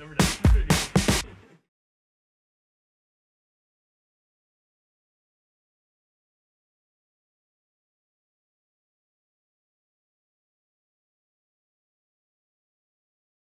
Number nine.